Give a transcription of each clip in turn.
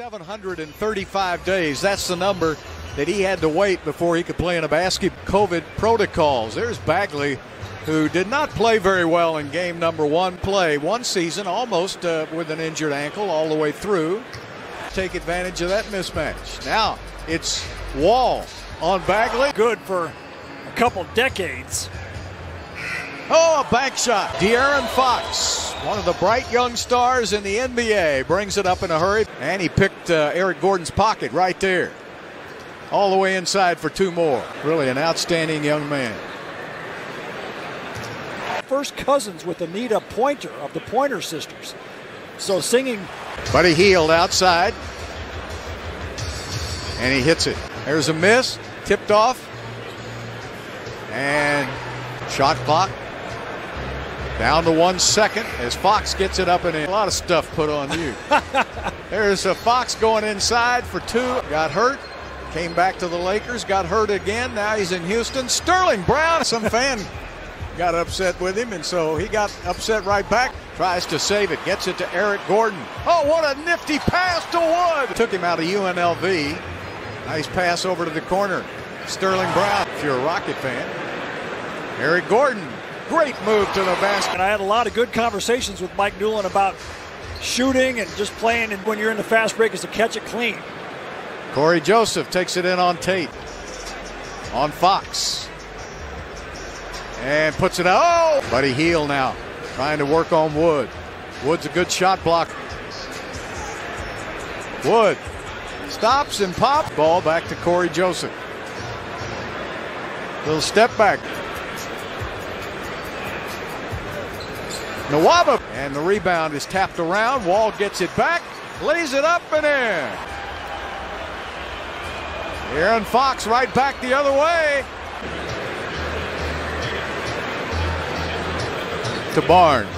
735 days. That's the number that he had to wait before he could play in a basket. COVID protocols. There's Bagley, who did not play very well in game number one. Play one season almost uh, with an injured ankle all the way through. Take advantage of that mismatch. Now it's Wall on Bagley. Good for a couple decades. Oh, a bank shot. De'Aaron Fox, one of the bright young stars in the NBA, brings it up in a hurry. And he picked uh, Eric Gordon's pocket right there. All the way inside for two more. Really an outstanding young man. First cousins with Anita Pointer of the Pointer Sisters. So singing. Buddy Hield outside. And he hits it. There's a miss. Tipped off. And shot clock down to one second as Fox gets it up and in. A lot of stuff put on you. There's a Fox going inside for two. Got hurt. Came back to the Lakers. Got hurt again. Now he's in Houston. Sterling Brown. Some fan got upset with him, and so he got upset right back. Tries to save it. Gets it to Eric Gordon. Oh, what a nifty pass to Wood. Took him out of UNLV. Nice pass over to the corner. Sterling Brown, if you're a Rocket fan. Eric Gordon Great move to the basket. And I had a lot of good conversations with Mike Newlin about shooting and just playing and when you're in the fast break is to catch it clean. Cory Joseph takes it in on Tate. On Fox. And puts it out. Oh! Buddy Hield now trying to work on Wood. Wood's a good shot blocker. Wood stops and pops. Ball back to Cory Joseph. Little step back. Nwaba. And the rebound is tapped around. Wall gets it back, lays it up and in. Aaron Fox right back the other way. To Barnes.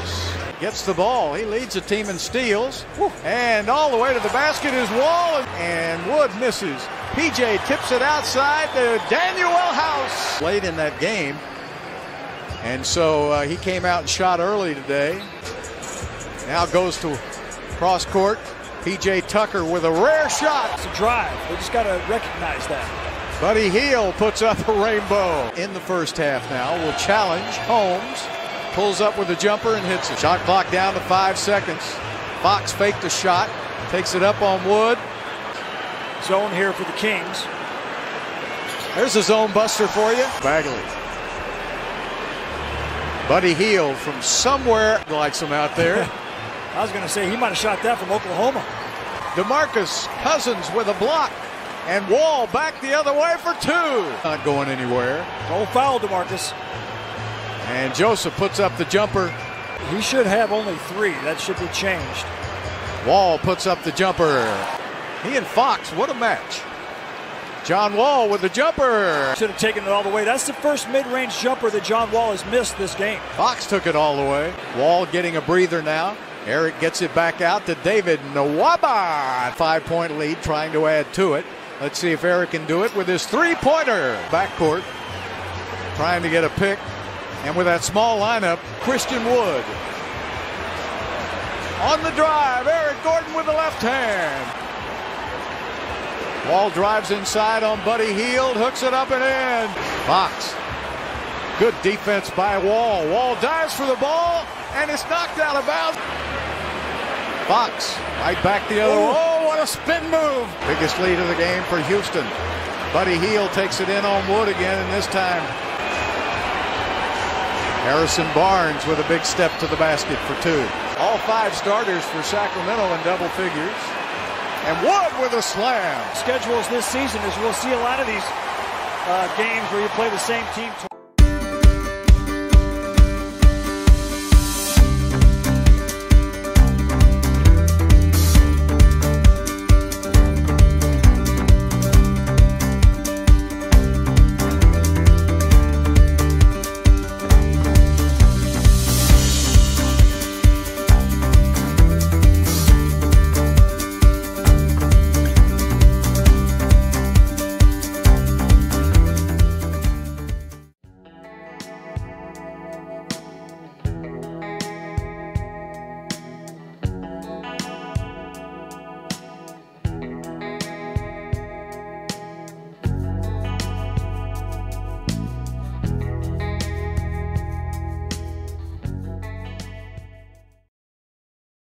Gets the ball. He leads the team in steals. And all the way to the basket is Wall. And Wood misses. PJ tips it outside to Danuel House. Late in that game. And so uh, he came out and shot early today. Now goes to cross court. PJ Tucker with a rare shot. It's a drive. We just got to recognize that. Buddy Hield puts up a rainbow in the first half now. Will challenge Holmes. Pulls up with a jumper and hits it. Shot clock down to five seconds. Fox faked a shot. Takes it up on Wood. Zone here for the Kings. There's a zone buster for you. Bagley Buddy Hield from somewhere likes him out there. I was going to say he might have shot that from Oklahoma. DeMarcus Cousins with a block. And Wall back the other way for two. Not going anywhere. Don't foul, DeMarcus. And Joseph puts up the jumper. He should have only three. That should be changed. Wall puts up the jumper. He and Fox, what a match. John Wall with the jumper. Should have taken it all the way. That's the first mid-range jumper that John Wall has missed this game. Fox took it all the way. Wall getting a breather now. Eric gets it back out to David Nwaba. Five point lead, trying to add to it. Let's see if Eric can do it with his three pointer. Backcourt, trying to get a pick. And with that small lineup, Christian Wood. On the drive, Eric Gordon with the left hand. Wall drives inside on Buddy Hield, hooks it up and in. Fox. Good defense by Wall. Wall dives for the ball, and it's knocked out of bounds. Fox right back the other way. Oh, what a spin move. Biggest lead of the game for Houston. Buddy Hield takes it in on Wood again, and this time Harrison Barnes with a big step to the basket for two. All five starters for Sacramento in double figures. And Wood with a slam. Schedules this season is we'll see a lot of these uh, games where you play the same team.